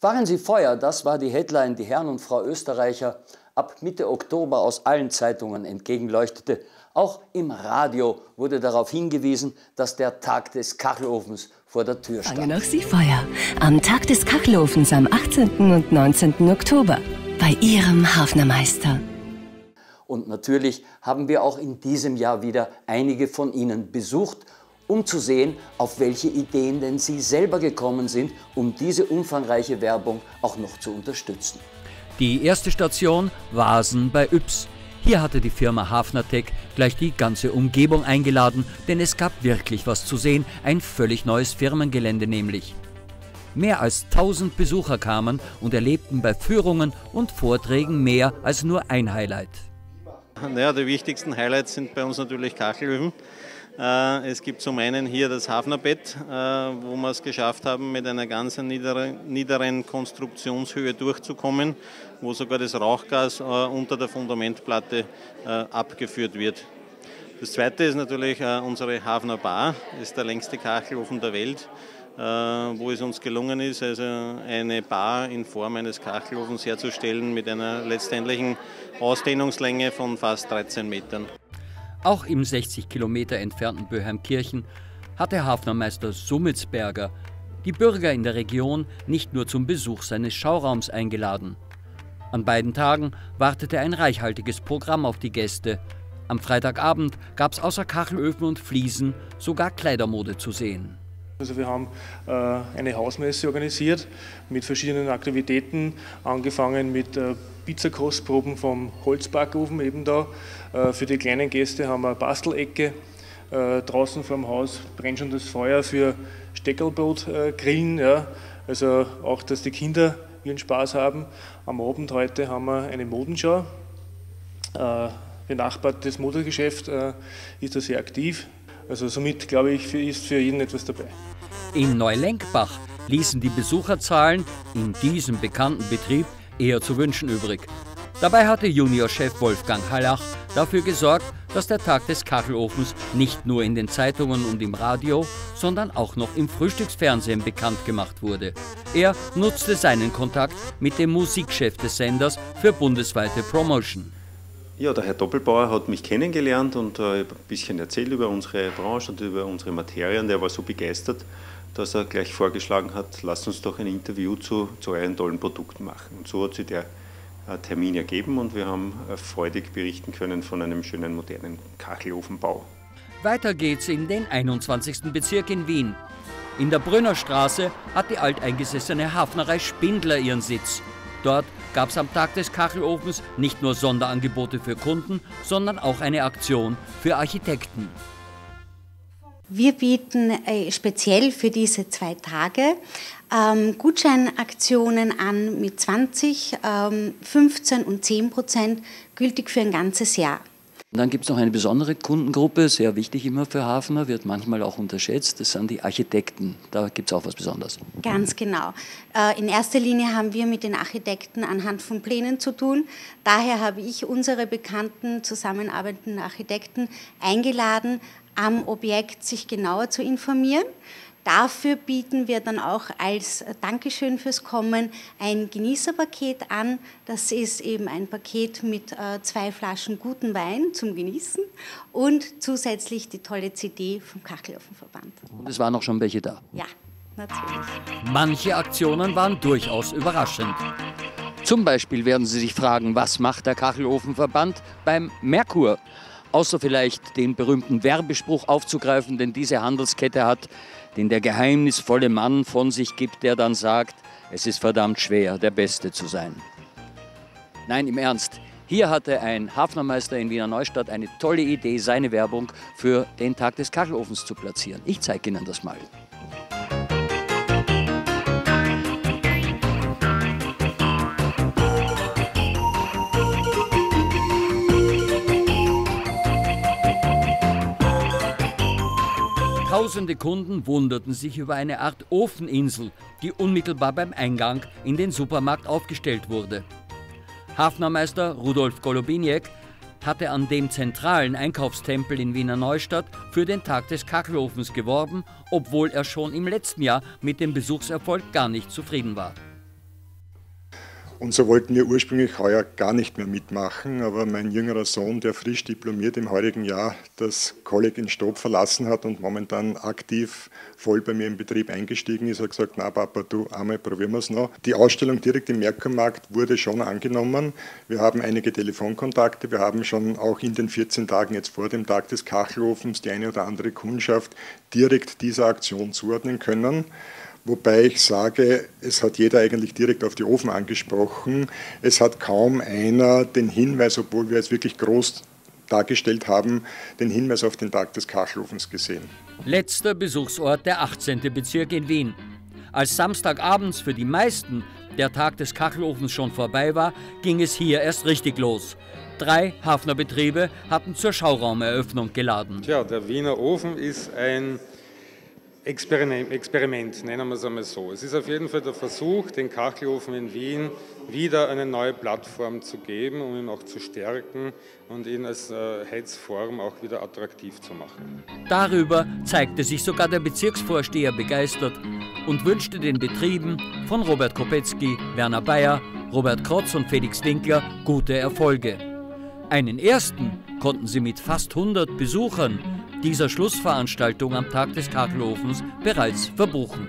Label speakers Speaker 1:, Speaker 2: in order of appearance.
Speaker 1: Fahren Sie Feuer, das war die Headline, die Herrn und Frau Österreicher ab Mitte Oktober aus allen Zeitungen entgegenleuchtete. Auch im Radio wurde darauf hingewiesen, dass der Tag des Kachelofens vor der Tür stand.
Speaker 2: Fange noch Sie Feuer. Am Tag des Kachelofens am 18. und 19. Oktober. Bei Ihrem Hafnermeister.
Speaker 1: Und natürlich haben wir auch in diesem Jahr wieder einige von Ihnen besucht um zu sehen, auf welche Ideen denn Sie selber gekommen sind, um diese umfangreiche Werbung auch noch zu unterstützen.
Speaker 3: Die erste Station Vasen bei Yps. Hier hatte die Firma Hafnertech gleich die ganze Umgebung eingeladen, denn es gab wirklich was zu sehen, ein völlig neues Firmengelände nämlich. Mehr als 1000 Besucher kamen und erlebten bei Führungen und Vorträgen mehr als nur ein Highlight.
Speaker 4: Naja, die wichtigsten Highlights sind bei uns natürlich Kachelöwen. Äh, es gibt zum einen hier das Hafnerbett, äh, wo wir es geschafft haben, mit einer ganz niederen Konstruktionshöhe durchzukommen, wo sogar das Rauchgas äh, unter der Fundamentplatte abgeführt wird. Das zweite ist natürlich unsere Hafner Bar, das ist der längste Kachelofen der Welt, wo es uns gelungen ist, also eine Bar in Form eines Kachelofens herzustellen mit einer letztendlichen Ausdehnungslänge von fast 13 Metern.
Speaker 3: Auch im 60 Kilometer entfernten Böheimkirchen hatte Hafnermeister Summelsberger die Bürger in der Region nicht nur zum Besuch seines Schauraums eingeladen. An beiden Tagen wartete ein reichhaltiges Programm auf die Gäste. Am Freitagabend gab es außer Kachelöfen und Fliesen sogar Kleidermode zu sehen.
Speaker 5: Also wir haben äh, eine Hausmesse organisiert mit verschiedenen Aktivitäten, angefangen mit äh, Pizzakostproben vom Holzbackofen eben da. Äh, für die kleinen Gäste haben wir eine Bastelecke. Äh, draußen vor dem Haus brennt schon das Feuer für Steckelbrot äh. Ja. Also auch, dass die Kinder ihren Spaß haben. Am Abend heute haben wir eine Modenschau. Benachbart das Modegeschäft ist da sehr aktiv. Also somit glaube ich, ist für jeden etwas dabei.
Speaker 3: In Neulenkbach ließen die Besucherzahlen in diesem bekannten Betrieb eher zu wünschen übrig. Dabei hatte Juniorchef Wolfgang Hallach dafür gesorgt, dass der Tag des Kachelofens nicht nur in den Zeitungen und im Radio, sondern auch noch im Frühstücksfernsehen bekannt gemacht wurde. Er nutzte seinen Kontakt mit dem Musikchef des Senders für bundesweite Promotion.
Speaker 6: Ja, der Herr Doppelbauer hat mich kennengelernt und äh, ein bisschen erzählt über unsere Branche und über unsere Materien. Der war so begeistert, dass er gleich vorgeschlagen hat, lasst uns doch ein Interview zu, zu euren tollen Produkten machen. Und so hat sich der äh, Termin ergeben und wir haben äh, freudig berichten können von einem schönen modernen Kachelofenbau.
Speaker 3: Weiter geht's in den 21. Bezirk in Wien. In der Brünnerstraße hat die alteingesessene Hafnerei Spindler ihren Sitz. Dort gab es am Tag des Kachelofens nicht nur Sonderangebote für Kunden, sondern auch eine Aktion für Architekten.
Speaker 7: Wir bieten äh, speziell für diese zwei Tage ähm, Gutscheinaktionen an mit 20, ähm, 15 und 10 Prozent, gültig für ein ganzes Jahr.
Speaker 1: Und dann gibt es noch eine besondere Kundengruppe, sehr wichtig immer für Hafner, wird manchmal auch unterschätzt, das sind die Architekten. Da gibt es auch was Besonderes.
Speaker 7: Ganz genau. Äh, in erster Linie haben wir mit den Architekten anhand von Plänen zu tun. Daher habe ich unsere bekannten zusammenarbeitenden Architekten eingeladen, am Objekt sich genauer zu informieren. Dafür bieten wir dann auch als Dankeschön fürs Kommen ein Genießerpaket an. Das ist eben ein Paket mit äh, zwei Flaschen guten Wein zum Genießen und zusätzlich die tolle CD vom Kacheloffenverband.
Speaker 1: Und es waren auch schon welche da?
Speaker 7: Ja, natürlich.
Speaker 3: Manche Aktionen waren durchaus überraschend.
Speaker 1: Zum Beispiel werden Sie sich fragen, was macht der Kachelofenverband beim Merkur? Außer vielleicht den berühmten Werbespruch aufzugreifen, den diese Handelskette hat, den der geheimnisvolle Mann von sich gibt, der dann sagt, es ist verdammt schwer, der Beste zu sein. Nein, im Ernst. Hier hatte ein Hafnermeister in Wiener Neustadt eine tolle Idee, seine Werbung für den Tag des Kachelofens zu platzieren. Ich zeige Ihnen das mal.
Speaker 3: Tausende Kunden wunderten sich über eine Art Ofeninsel, die unmittelbar beim Eingang in den Supermarkt aufgestellt wurde. Hafnermeister Rudolf Golubiniek hatte an dem zentralen Einkaufstempel in Wiener Neustadt für den Tag des Kachelofens geworben, obwohl er schon im letzten Jahr mit dem Besuchserfolg gar nicht zufrieden war.
Speaker 8: Und so wollten wir ursprünglich heuer gar nicht mehr mitmachen, aber mein jüngerer Sohn, der frisch diplomiert im heurigen Jahr, das Kolleg in Stob verlassen hat und momentan aktiv voll bei mir im Betrieb eingestiegen ist, hat gesagt, na Papa, du einmal probieren wir es noch. Die Ausstellung direkt im Merkurmarkt wurde schon angenommen. Wir haben einige Telefonkontakte, wir haben schon auch in den 14 Tagen jetzt vor dem Tag des Kachelofens die eine oder andere Kundschaft direkt dieser Aktion zuordnen können. Wobei ich sage, es hat jeder eigentlich direkt auf die Ofen angesprochen. Es hat kaum einer den Hinweis, obwohl wir es wirklich groß dargestellt haben, den Hinweis auf den Tag des Kachelofens gesehen.
Speaker 3: Letzter Besuchsort der 18. Bezirk in Wien. Als Samstagabends für die meisten der Tag des Kachelofens schon vorbei war, ging es hier erst richtig los. Drei Hafnerbetriebe hatten zur Schauraumeröffnung geladen.
Speaker 9: Tja, der Wiener Ofen ist ein Experiment, Experiment, nennen wir es einmal so. Es ist auf jeden Fall der Versuch, den Kachelofen in Wien wieder eine neue Plattform zu geben, um ihn auch zu stärken und ihn als äh, Heizform auch wieder attraktiv zu machen.
Speaker 3: Darüber zeigte sich sogar der Bezirksvorsteher begeistert und wünschte den Betrieben von Robert Kopetzky, Werner Bayer, Robert Krotz und Felix Winkler gute Erfolge. Einen ersten konnten sie mit fast 100 Besuchern dieser Schlussveranstaltung am Tag des Kakelofens bereits verbuchen.